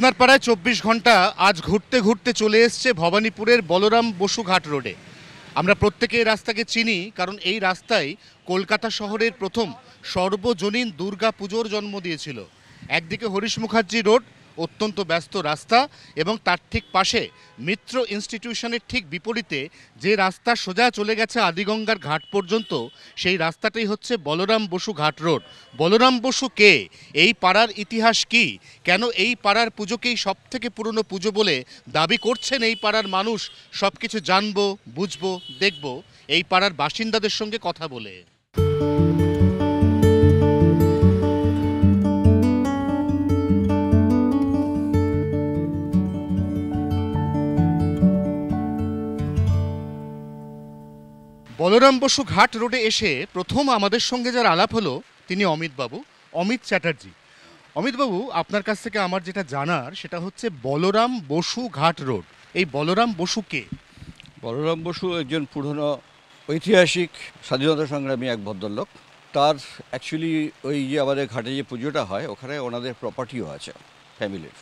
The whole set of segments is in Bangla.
আপনার পাড়ায় চব্বিশ ঘণ্টা আজ ঘুরতে ঘুরতে চলে এসছে ভবানীপুরের বলরাম বসু ঘাট রোডে আমরা প্রত্যেকে এই রাস্তাকে চিনি, কারণ এই রাস্তায় কলকাতা শহরের প্রথম সর্বজনীন দুর্গা পুজোর জন্ম দিয়েছিল। একদিকে হরিশ মুখার্জি রোড অত্যন্ত ব্যস্ত রাস্তা এবং তার ঠিক পাশে মিত্র ইনস্টিটিউশনের ঠিক বিপরীতে যে রাস্তা সোজা চলে গেছে আদিগঙ্গার ঘাট পর্যন্ত, সেই রাস্তাটাই হচ্ছে বলরাম বসু ঘাট রোড। বলরাম বসু কে? এই পাড়ার ইতিহাস কি? কেন এই পাড়ার পুজোকেই সব থেকে পুরনো পুজো বলে দাবি করছেন এই পাড়ার মানুষ? সব কিছু জানব, বুঝব, দেখব। এই পাড়ার বাসিন্দাদের সঙ্গে কথা বলে। বলরাম বসু ঘাট রোডে এসে প্রথম আমাদের সঙ্গে যার আলাপ হলো, তিনি অমিতবাবু অমিত চ্যাটার্জি। অমিতবাবু আপনার কাছ থেকে আমার যেটা জানার, সেটা হচ্ছে বলরাম বসু ঘাট রোড। এই বলরাম বসু কে? বলরাম বসু একজন পুরনো ঐতিহাসিক স্বাধীনতা সংগ্রামী এক ভদ্রলোক। তার অ্যাকচুয়ালি ওই যে আমাদের ঘাটে যে পুজোটা হয়, ওখানে ওনাদের প্রপার্টিও আছে ফ্যামিলির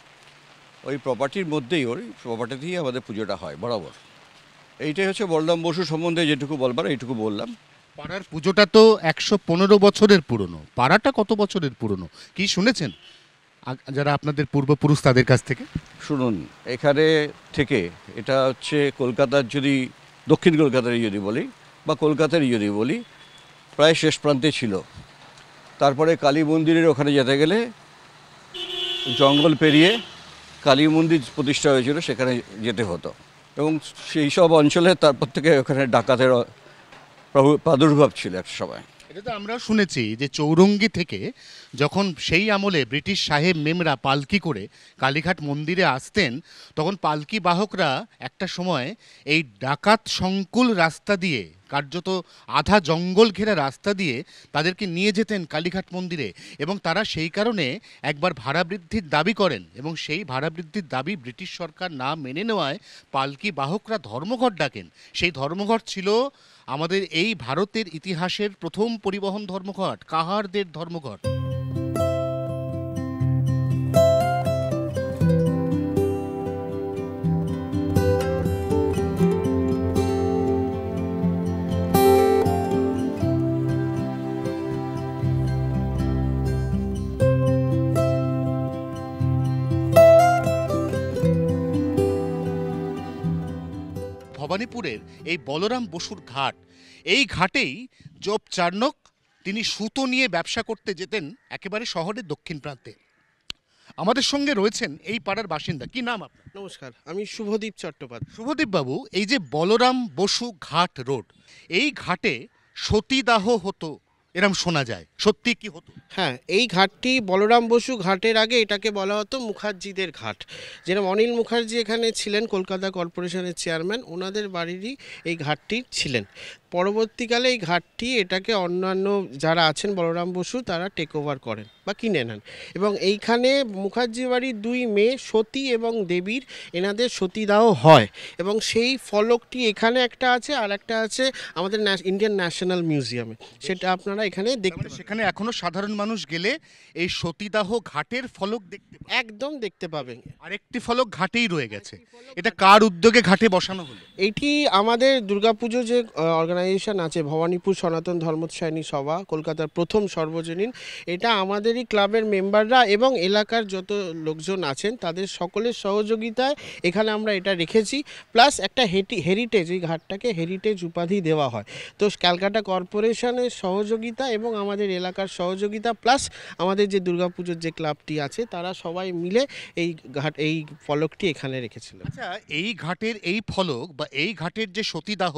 ওই প্রপার্টির মধ্যেই ওই প্রপার্টিতেই আমাদের পুজোটা হয়, বরাবর। এইটাই হচ্ছে বলরাম বসু সম্বন্ধে যেটুকু বলবার এইটুকু বললাম। পাড়ার পুজোটা তো একশো পনেরো বছরের পুরনো। পাড়াটা কত বছরের পুরনো? কি শুনেছেন যারা আপনাদের পূর্বপুরুষ তাদের কাছ থেকে? শুনুন এখানে থেকে এটা হচ্ছে কলকাতার যদি দক্ষিণ কলকাতারই যদি বলি বা কলকাতারই যদি বলি প্রায় শেষ প্রান্তে ছিল। তারপরে কালী মন্দিরের ওখানে যেতে গেলে জঙ্গল পেরিয়ে কালী মন্দির প্রতিষ্ঠা হয়েছিল সেখানে যেতে হতো। এবং সেই সব অঞ্চলে তারপর থেকে ওখানে ডাকাতের প্রাদুর্ভাব ছিল এক সময়। এটা তো আমরা শুনেছি যে চৌরঙ্গি থেকে যখন সেই আমলে ব্রিটিশ সাহেব মেমরা পালকি করে কালীঘাট মন্দিরে আসতেন, তখন পালকি বাহকরা একটা সময় এই ডাকাত সংকুল রাস্তা দিয়ে কার্যত আধা জঙ্গল ঘেরা রাস্তা দিয়ে তাদেরকে নিয়ে যেতেন কালীঘাট মন্দিরে এবং তারা সেই কারণে একবার ভাড়া বৃদ্ধির দাবি করেন এবং সেই ভাড়া বৃদ্ধির দাবি ব্রিটিশ সরকার না মেনে নেওয়ায় পালকি বাহকরা ধর্মঘট ডাকেন। সেই ধর্মঘট ছিল আমাদের এই ভারতের ইতিহাসের প্রথম পরিবহন ধর্মঘট, কাহারদের ধর্মঘট। ভবানীপুরের এই বলরাম বসুর ঘাট। এই ঘাটেই জব চার্নক তিনি সুতো নিয়ে ব্যবসা করতে যেতেন একেবারে শহরের দক্ষিণ প্রান্তে। আমাদের সঙ্গে রয়েছেন এই পাড়ার বাসিন্দা। কি নাম আপনার? নমস্কার আমি শুভদীপ চট্টোপাধ্যায়। শুভদীপ বাবু এই যে বলরাম বসু ঘাট রোড এই ঘাটে সতীদাহ হতো এরম শোনা যায়। সত্যি কি হতো? হ্যাঁ এই ঘাটটি বলরাম বসু ঘাটের আগে এটাকে বলা হতো মুখার্জিদের ঘাট। যেরকম অনিল মুখার্জি এখানে ছিলেন, কলকাতা কর্পোরেশনের চেয়ারম্যান, ওনাদের বাড়িরই এই ঘাটটি ছিলেন। পরবর্তীকালে এই ঘাটটি এটাকে অন্যান্য যারা আছেন বলরাম বসু তারা টেক ওভার করেন বা কিনে নেন। এবং এইখানে মুখার্জি বাড়ির দুই মেয়ে সতী এবং দেবীর এনাদের সতীদাহ হয়। এবং সেই ফলকটি এখানে একটা আছে আর একটা আছে আমাদের ইন্ডিয়ান ন্যাশনাল মিউজিয়ামে সেটা আপনারা এখানে দেখতে। সেখানে এখনও সাধারণ মানুষ গেলে এই সতীদাহ ঘাটের ফলক দেখতে একদম দেখতে পাবেন। আরেকটি ফলক ঘাটেই রয়ে গেছে। এটা কার উদ্যোগে ঘাটে বসানো হলো? এইটি আমাদের দুর্গাপুজো যে অর্গানাইজেশন আছে, ভবানীপুর সনাতন ধর্মোৎসাহিনী সভা, কলকাতার প্রথম সর্বজনীন। এটা আমাদেরই ক্লাবের মেম্বাররা এবং এলাকার যত লোকজন আছেন, তাদের সকলের সহযোগিতায় এখানে আমরা এটা রেখেছি। প্লাস একটা হেটি হেরিটেজ এই ঘাটটাকে হেরিটেজ উপাধি দেওয়া হয়। তো ক্যালকাটা কর্পোরেশনের সহযোগিতা এবং আমাদের এলাকার সহযোগিতা, প্লাস আমাদের যে দুর্গাপুজোর যে ক্লাবটি আছে, তারা সবাই মিলে এই ঘাট, এই ফলকটি এখানে রেখেছিল। আচ্ছা এই ঘাটের এই ফলক বা এই ঘাটের যে সতীদাহ,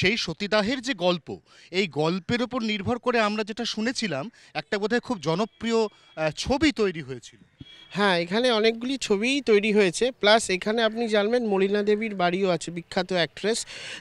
সেই সতীদাহের যে গল্প, এই গল্পের উপর নির্ভর করে আমরা যেটা শুনেছিলাম, একটা বোধহয় খুব জনপ্রিয় ছবি তৈরি হয়েছিল। হ্যাঁ এখানে অনেকগুলি ছবিই তৈরি হয়েছে। প্লাস এখানে আপনি জানবেন মলিনা দেবীর বাড়িও আছে, বিখ্যাত অ্যাক্ট্রেস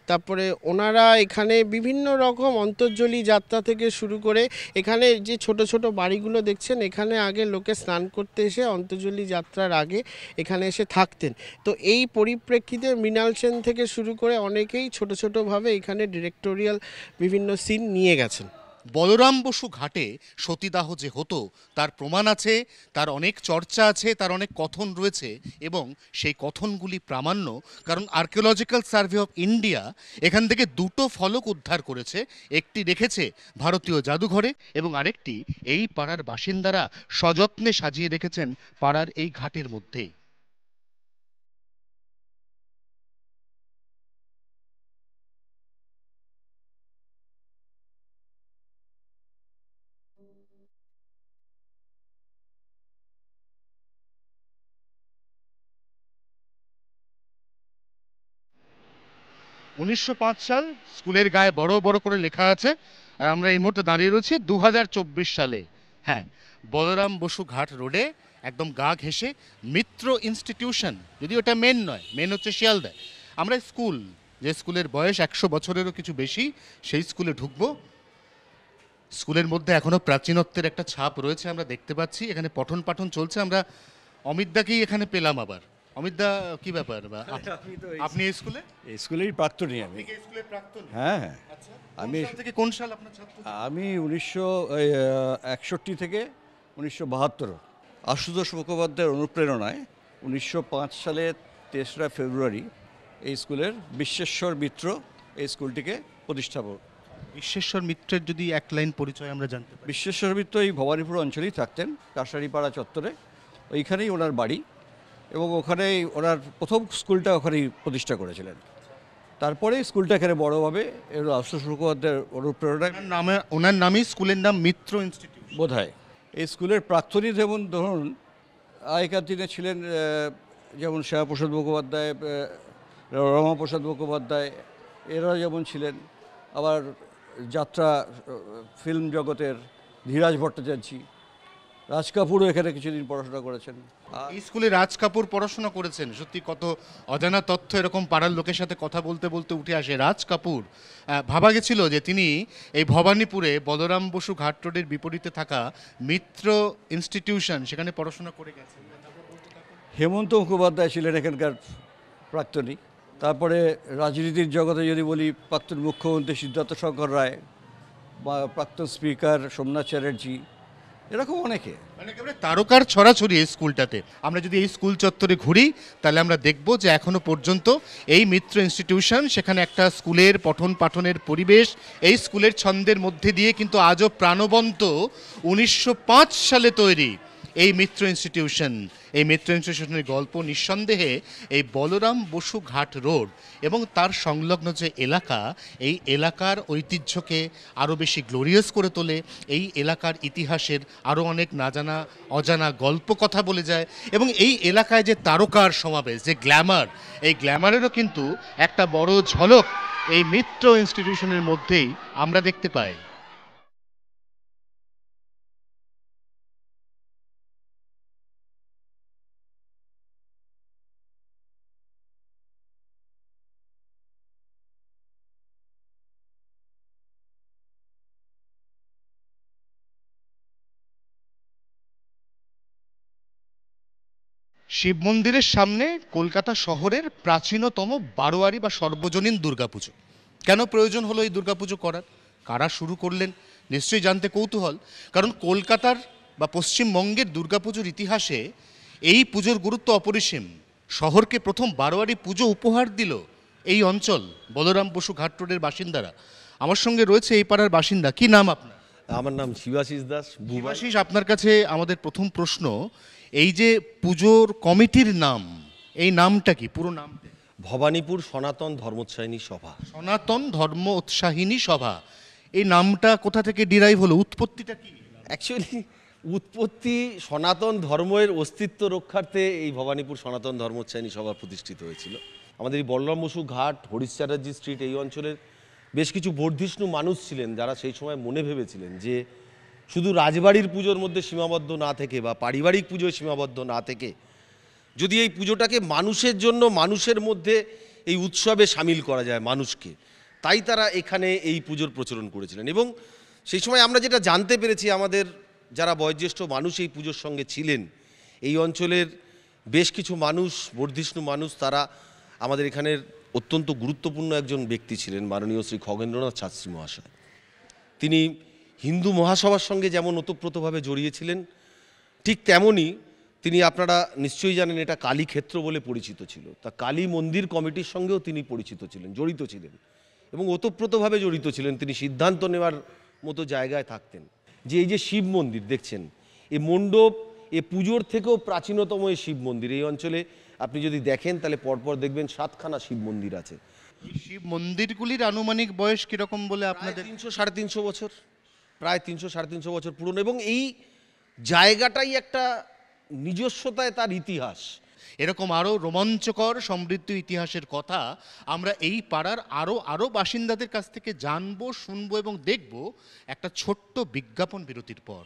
তারপরে ওনারা এখানে বিভিন্ন রকম অন্তর্জলি যাত্রা থেকে শুরু করে এখানে যে ছোট ছোট বাড়িগুলো দেখছেন, এখানে আগে লোকে স্নান করতে এসে অন্তর্জলি যাত্রার আগে এখানে এসে থাকতেন। তো এই পরিপ্রেক্ষিতে মৃণাল সেন থেকে শুরু করে অনেকেই ছোট ছোটোভাবে এখানে ডিরেক্টোরিয়াল বিভিন্ন সিন নিয়ে গেছেন। বলরাম বসু ঘাটে সতীদাহ যে হতো, তার প্রমাণ আছে, তার অনেক চর্চা আছে, তার অনেক কথন রয়েছে এবং সেই কথনগুলি প্রামাণ্য, কারণ আর্কিওলজিক্যাল সার্ভে অফ ইন্ডিয়া এখান থেকে দুটো ফলক উদ্ধার করেছে, একটি রেখেছে ভারতীয় জাদুঘরে এবং আরেকটি এই পাড়ার বাসিন্দারা সযত্নে সাজিয়ে রেখেছেন পাড়ার এই ঘাটের মধ্যেই উনিশশো পাঁচ সাল স্কুলের গায়ে বড় বড় করে লেখা আছে, আর আমরা এই মুহূর্তে দাঁড়িয়ে রয়েছি দু হাজার চব্বিশ সালে। হ্যাঁ বলরাম বসু ঘাট রোডে একদম গা ঘেঁষে মিত্র ইনস্টিটিউশন যদি ওটা মেন নয়, মেন হচ্ছে শিয়ালদায় আমরা স্কুল, যে স্কুলের বয়স একশো বছরেরও কিছু বেশি, সেই স্কুলে ঢুকবো। স্কুলের মধ্যে এখনও প্রাচীনত্বের একটা ছাপ রয়েছে, আমরা দেখতে পাচ্ছি। এখানে পঠন পাঠন চলছে, আমরা অমিতদাকেই এখানে পেলাম আবার। অমিতদা কি ব্যাপার? আপনি স্কুলে? এই স্কুলেরই প্রাক্তনী আমি। হ্যাঁ হ্যাঁ। আচ্ছা আমি কোন সাল থেকে কোন সাল আপনার ছাত্র? আমি উনিশশো একষট্টি থেকে উনিশশো বাহাত্তর। আশুতোষ মুখোপাধ্যায়ের অনুপ্রেরণায় উনিশশো পাঁচ সালে তেসরা ফেব্রুয়ারি এই স্কুলের বিশ্বেশ্বর মিত্র এই স্কুলটিকে প্রতিষ্ঠাপক বিশ্বেশ্বর মিত্রের যদি এক লাইন পরিচয় আমরা জানতে বিশ্বেশ্বর মিত্র এই ভবানীপুর অঞ্চলেই থাকতেন কাঁসারিপাড়া চত্বরে। ওইখানেই ওনার বাড়ি। এবং ওখানেই ওনার প্রথম স্কুলটা ওখানেই প্রতিষ্ঠা করেছিলেন। তারপরে স্কুলটা এখানে বড়োভাবে এর আশুতোষ মুখোপাধ্যায়ের অনুপ্রেরণায়। ওনার নামে ওনার নামই স্কুলের নাম মিত্র ইনস্টিটিউট। বোধ এই স্কুলের প্রাক্তনী যেমন ধরুন আগেকার দিনে ছিলেন যেমন শ্যামাপ্রসাদ মুখোপাধ্যায় রমাপ্রসাদ মুখোপাধ্যায় এরা যেমন ছিলেন আবার যাত্রা ফিল্ম জগতের ধীরাজ ভট্টাচার্যী রাজ কাপুরও এখানে কিছুদিন পড়াশোনা করেছেন। এই স্কুলে রাজ কাপুর পড়াশোনা করেছেন। সত্যি কত অজানা তথ্য এরকম পাড়ার লোকের সাথে কথা বলতে বলতে উঠে আসে। রাজ কাপুর ভাবা গেছিল যে তিনি এই ভবানীপুরে বলরাম বসু ঘাট রোডের বিপরীতে থাকা মিত্র ইনস্টিটিউশন সেখানে পড়াশোনা করে গেছেন। হেমন্ত মুখোপাধ্যায় ছিলেন এখানকার প্রাক্তনী। তারপরে রাজনীতির জগতে যদি বলি প্রাক্তন মুখ্যমন্ত্রী সিদ্ধার্থ শঙ্কর রায় বা প্রাক্তন স্পিকার সোমনাথ চ্যাটার্জি এরকম অনেকে। মানে তারকার ছড়াছড়ি এই স্কুলটাতে। আমরা যদি এই স্কুল চত্বরে ঘুরি, তাহলে আমরা দেখব যে এখনও পর্যন্ত এই মিত্র ইনস্টিটিউশন সেখানে একটা স্কুলের পঠন পাঠনের পরিবেশ, এই স্কুলের ছন্দের মধ্যে দিয়ে কিন্তু আজও প্রাণবন্ত উনিশশো পাঁচ সালে তৈরি। এই মিত্র ইনস্টিটিউশন এই মিত্র ইনস্টিটিউশনের গল্প নিঃসন্দেহে এই বলরাম বসু ঘাট রোড এবং তার সংলগ্ন যে এলাকা, এই এলাকার ঐতিহ্যকে আরও বেশি গ্লোরিয়াস করে তোলে। এই এলাকার ইতিহাসের আরও অনেক না জানা অজানা গল্প কথা বলে যায় এবং এই এলাকায় যে তারকার সমাবেশ, যে গ্ল্যামার এই গ্ল্যামারেরও কিন্তু একটা বড় ঝলক এই মিত্র ইনস্টিটিউশনের মধ্যেই আমরা দেখতে পাই। শিব মন্দিরের সামনে কলকাতা শহরের প্রাচীনতম বারোয়ারি বা সর্বজনীন দুর্গাপুজো। কেন প্রয়োজন হলো এই দুর্গাপুজো করার? কারা শুরু করলেন? নিশ্চয়ই জানতে কৌতূহল। কারণ কলকাতার বা পশ্চিমবঙ্গের দুর্গাপুজোর ইতিহাসে এই পুজোর গুরুত্ব অপরিসীম। শহরকে প্রথম বারোয়ারি পুজো উপহার দিল এই অঞ্চল, বলরাম বসু ঘাট রোডের বাসিন্দারা। আমার সঙ্গে রয়েছে এই পাড়ার বাসিন্দা। কি নাম আপনার? আমার নাম শিবাশিস দাস শিবাশিস আপনার কাছে আমাদের প্রথম প্রশ্ন এই যে পুজোর কমিটির নাম এই নামটা কি? পুরো নাম ভবানীপুর সনাতন ধর্মোৎসাহিনী সভা। সনাতন ধর্ম উৎসাহিনী সভা এই নামটা কোথা থেকে ডিরাইভ হলো? উৎপত্তিটা কি? অ্যাকচুয়ালি উৎপত্তি সনাতন ধর্মের অস্তিত্ব রক্ষার্থে এই ভবানীপুর সনাতন ধর্মোৎসাহিনী সভা প্রতিষ্ঠিত হয়েছিল। আমাদের এই বলরাম বসু ঘাট হরিশ চ্যাটার্জি স্ট্রিট এই অঞ্চলের বেশ কিছু বর্ধিষ্ণু মানুষ ছিলেন যারা সেই সময় মনে ভেবেছিলেন যে শুধু রাজবাড়ির পুজোর মধ্যে সীমাবদ্ধ না থেকে বা পারিবারিক পুজোয় সীমাবদ্ধ না থেকে যদি এই পুজোটাকে মানুষের জন্য মানুষের মধ্যে এই উৎসবে সামিল করা যায় মানুষকে, তাই তারা এখানে এই পুজোর প্রচলন করেছিলেন। এবং সেই সময় আমরা যেটা জানতে পেরেছি, আমাদের যারা বয়োজ্যেষ্ঠ মানুষ এই পুজোর সঙ্গে ছিলেন, এই অঞ্চলের বেশ কিছু মানুষ, বর্ধিষ্ণু মানুষ, তারা আমাদের এখানের অত্যন্ত গুরুত্বপূর্ণ একজন ব্যক্তি ছিলেন মাননীয় শ্রী খগেন্দ্রনাথ শাস্ত্রী মহাশয়। তিনি হিন্দু মহাসভার সঙ্গে যেমন ওতপ্রোতভাবে জড়িয়েছিলেন, ঠিক তেমনই তিনি আপনারা নিশ্চয়ই জানেন এটা কালী ক্ষেত্র বলে পরিচিত ছিল। তা কালী মন্দির কমিটির সঙ্গেও তিনি পরিচিত ছিলেন, জড়িত ছিলেন এবং ওতপ্রোতভাবে জড়িত ছিলেন। তিনি সিদ্ধান্ত নেওয়ার মতো জায়গায় থাকতেন। যে এই যে শিব মন্দির, দেখছেন এই মণ্ডপ, এ পুজোর থেকেও প্রাচীনতম এই শিব মন্দির, এই অঞ্চলে আপনি যদি দেখেন তাহলে পরপর দেখবেন সাতখানা শিব মন্দির আছে। শিব মন্দিরগুলির আনুমানিক বয়স কীরকম বলে আপনাদের? তিনশো সাড়ে তিনশো বছর। প্রায় তিনশো সাড়ে তিনশো বছর পুরনো এবং এই জায়গাটাই একটা নিজস্বতায় তার ইতিহাস। এরকম আরও রোমাঞ্চকর সমৃদ্ধ ইতিহাসের কথা আমরা এই পাড়ার আরও আরও বাসিন্দাদের কাছ থেকে জানব শুনব এবং দেখব একটা ছোট্ট বিজ্ঞাপন বিরতির পর।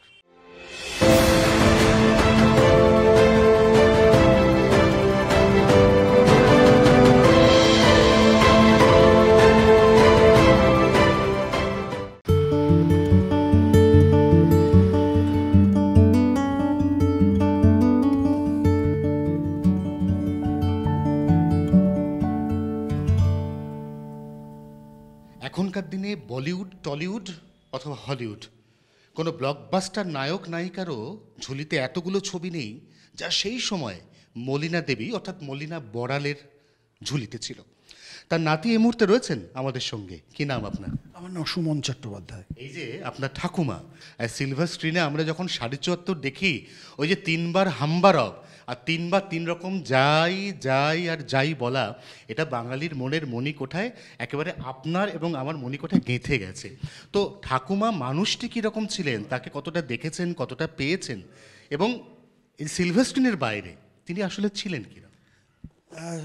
বলিউড টলিউড অথবা হলিউড? কোনো ব্লকবাস্টার নায়ক নায়িকারও ঝুলিতে এতগুলো ছবি নেই যা সেই সময় মলিনা দেবী অর্থাৎ মলিনা বড়ালের ঝুলিতে ছিল। তার নাতি এই মুহূর্তে রয়েছেন আমাদের সঙ্গে। কি নাম আপনার? আমার নাম সুমন চট্টোপাধ্যায়। এই যে আপনার ঠাকুমা আর সিলভার স্ক্রিনে আমরা যখন সাড়ে চুয়াত্তর দেখি ওই যে তিনবার হাম্বারব আর তিনবার তিন রকম যাই যাই আর যাই বলা এটা বাঙালির মনের মণিকোঠায় একেবারে আপনার এবং আমার মণিকোঠায় গেঁথে গেছে। তো ঠাকুমা মানুষটি কীরকম ছিলেন? তাকে কতটা দেখেছেন কতটা পেয়েছেন? এবং এই সিলভেস্টিনের বাইরে তিনি আসলে ছিলেন আহ,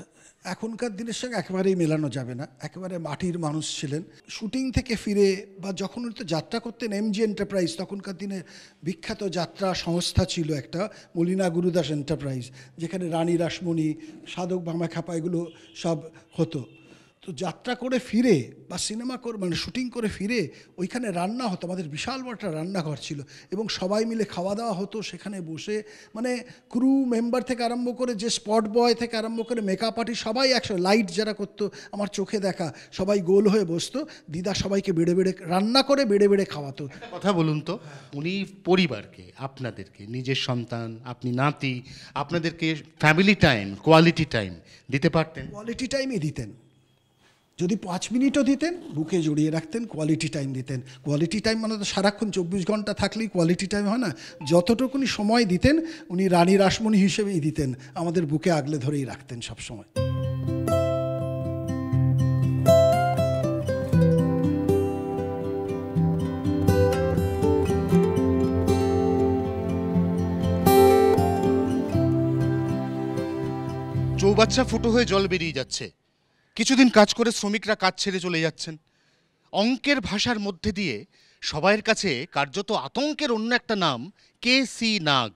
এখনকার দিনের সঙ্গে একেবারেই মেলানো যাবে না। একেবারে মাটির মানুষ ছিলেন। শুটিং থেকে ফিরে বা যখন তো যাত্রা করতেন এমজি এন্টারপ্রাইজ, তখনকার দিনে বিখ্যাত যাত্রা সংস্থা ছিল একটা মলিনা গুরুদাস এন্টারপ্রাইজ, যেখানে রানী রাসমণি, সাধক বামা খাপা এগুলো সব হতো। তো যাত্রা করে ফিরে বা সিনেমা করে মানে শুটিং করে ফিরে ওইখানে রান্না হতো। আমাদের বিশাল বড় একটা রান্নাঘর ছিল এবং সবাই মিলে খাওয়া দাওয়া হতো সেখানে বসে। মানে ক্রু মেম্বার থেকে আরম্ভ করে যে স্পট বয় থেকে আরম্ভ করে মেকআপ আর্টিস্ট সবাই একসাথে লাইট যারা করতো আমার চোখে দেখা সবাই গোল হয়ে বসতো। দিদা সবাইকে বেড়ে বেড়ে রান্না করে বেড়ে বেড়ে খাওয়াতো। কথা বলুন তো উনি পরিবারকে আপনাদেরকে নিজের সন্তান আপনি নাতি আপনাদেরকে ফ্যামিলি টাইম কোয়ালিটি টাইম দিতে পারতেন? কোয়ালিটি টাইমই দিতেন। যদি পাঁচ মিনিটও দিতেন, বুকে জড়িয়ে রাখতেন কোয়ালিটি টাইম দিতেন। কোয়ালিটি টাইম মানে তো সারাক্ষণ চব্বিশ ঘণ্টা থাকলেই কোয়ালিটি টাইম হয় না। যতটুকুনি সময় দিতেন, উনি রানী রাসমণি হিসেবেই দিতেন। আমাদের বুকে আগলে ধরেই রাখতেন সব সময়। চৌবাচ্চা ফুটো হয়ে জল বেরিয়ে যাচ্ছে। কিছুদিন কাজ করে শ্রমিকরা কাজ ছেড়ে চলে যাচ্ছেন। অঙ্কের ভাষার মধ্যে দিয়ে সবাইয়ের কাছে কার্যত আতঙ্কের অন্য একটা নাম, কে সি নাগ।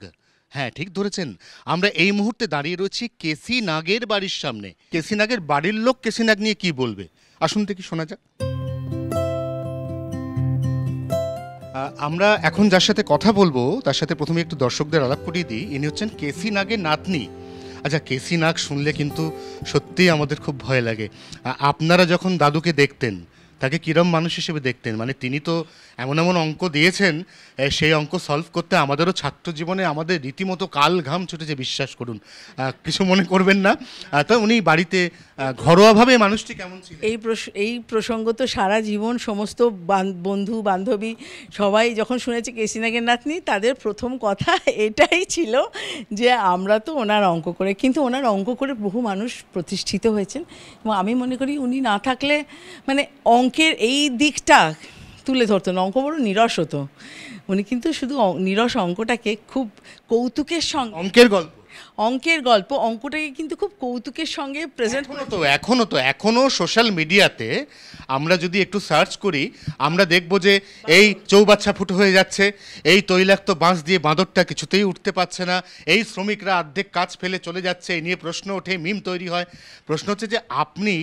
হ্যাঁ ঠিক ধরেছেন। আমরা এই মুহূর্তে দাঁড়িয়ে রয়েছি কেসি নাগের বাড়ির সামনে। কেসি নাগের বাড়ির লোক কেসি নাগ নিয়ে কি বলবে? আসুন দেখি শোনা যাক। আমরা এখন যার সাথে কথা বলব, তার সাথে প্রথমে একটু দর্শকদের আলাপ করিয়ে দিই। ইনি হচ্ছেন কেসি নাগের নাতনি। আচ্ছা কেসি নাগ শুনলে কিন্তু সত্যিই আমাদের খুব ভয় লাগে। আপনারা যখন দাদুকে দেখতেন তাকে কিরম মানুষ হিসেবে দেখতেন? মানে তিনি তো এমন এমন অঙ্ক দিয়েছেন সেই অঙ্ক সলভ করতে আমাদেরও ছাত্র জীবনে আমাদের রীতিমতো কাল ঘাম ছুটেছে, বিশ্বাস করুন। কিছু মনে করবেন না। তো উনি বাড়িতে ঘরোয়াভাবে মানুষটি কেমন ছিল এই এই প্রসঙ্গ তো সারা জীবন সমস্ত বন্ধু, বান্ধবী সবাই যখন শুনেছে কেসিনাগের নাতনি তাদের প্রথম কথা এটাই ছিল যে আমরা তো ওনার অঙ্ক করে, কিন্তু ওনার অঙ্ক করে বহু মানুষ প্রতিষ্ঠিত হয়েছেন। এবং আমি মনে করি উনি না থাকলে মানে অঙ্কের এই দিকটা তুলে ধরতো না অঙ্ক বড় নিরস হতো। উনি কিন্তু শুধু নিরস অঙ্কটাকে খুব কৌতুকের সঙ্গে অঙ্কের গল্প। অঙ্কের গল্প অঙ্কটাকে কিন্তু খুব কৌতুকের সঙ্গে প্রেজেন্ট এখনও তো এখনও তো এখনও সোশ্যাল মিডিয়াতে আমরা যদি একটু সার্চ করি আমরা দেখব যে এই চৌবাচ্চা ফুটো হয়ে যাচ্ছে এই তৈলাক্ত বাঁশ দিয়ে বাঁদরটা কিছুতেই উঠতে পারছে না এই শ্রমিকরা অর্ধেক কাজ ফেলে চলে যাচ্ছে এই নিয়ে প্রশ্ন ওঠে মিম তৈরি হয়। প্রশ্ন হচ্ছে যে আপনি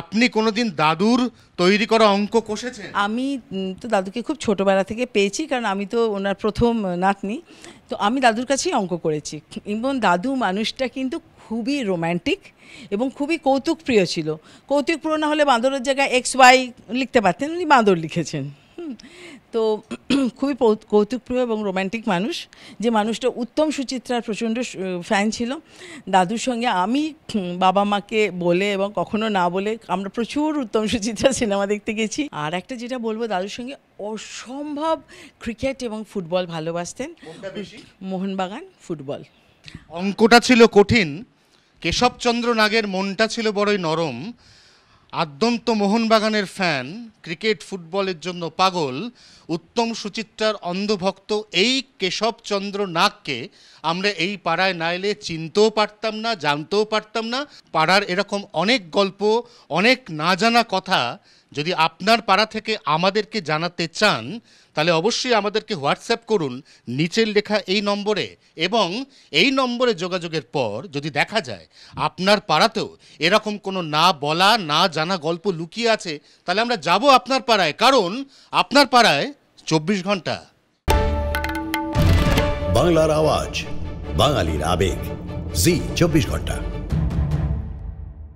আপনি কোনোদিন দাদুর তৈরি করা অঙ্ক কষেছেন? আমি তো দাদুকে খুব ছোটোবেলা থেকে পেয়েছি কারণ আমি তো ওনার প্রথম নাতনি তো আমি দাদুর কাছেই অঙ্ক করেছি। এবং দাদু মানুষটা কিন্তু খুবই রোম্যান্টিক এবং খুবই কৌতুকপ্রিয় ছিল। কৌতুকপ্রিয় না হলে বাঁদরের জায়গায় এক্স ওয়াই লিখতে পারতেন উনি বাঁদর লিখেছেন। তো খুবই কৌতুকপ্রিয় এবং রোমান্টিক মানুষ। যে মানুষটা উত্তম সুচিত্রার প্রচণ্ড ফ্যান ছিল। দাদুর সঙ্গে আমি বাবা মাকে বলে এবং কখনো না বলে আমরা প্রচুর উত্তম সুচিত্রা সিনেমা দেখতে গেছি। আর একটা যেটা বলব দাদুর সঙ্গে অসম্ভব ক্রিকেট এবং ফুটবল ভালোবাসতেন। মোহনবাগান ফুটবল অঙ্কটা ছিল কঠিন কেশবচন্দ্র নাগের মনটা ছিল বড়ই নরম, আদ্যন্ত মোহনবাগানের ফ্যান ক্রিকেট ফুটবলের জন্য পাগল উত্তম সুচিত্রার অন্ধভক্ত এই কেশবচন্দ্র নাগকে আমরা এই পাড়ায় না এলে চিনতেও পারতাম না, জানতেও পারতাম না। পাড়ার এরকম অনেক গল্প, অনেক না জানা কথা যদি আপনার পাড়া থেকে আমাদেরকে জানাতে চান, তাহলে অবশ্যই আমাদেরকে হোয়াটসঅ্যাপ করুন নিচের লেখা এই নম্বরে এবং এই নম্বরে যোগাযোগের পর যদি দেখা যায় আপনার পাড়াতেও এরকম কোনো না বলা, না জানা গল্প লুকিয়ে আছে, তাহলে আমরা যাব আপনার পাড়ায়। কারণ আপনার পাড়ায় চব্বিশ ঘণ্টা। বাংলার আওয়াজ বাঙালির আবেগ। জি চব্বিশ ঘণ্টা।